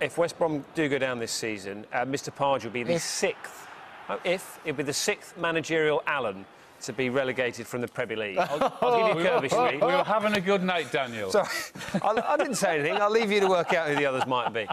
If West Brom do go down this season, uh, Mr. Pardew will be the If. sixth. Oh, if it'll be the sixth managerial Alan to be relegated from the Premier League. I'll, I'll give you Kirby We were having a good night, Daniel. Sorry, I, I didn't say anything. I'll leave you to work out who the others might be.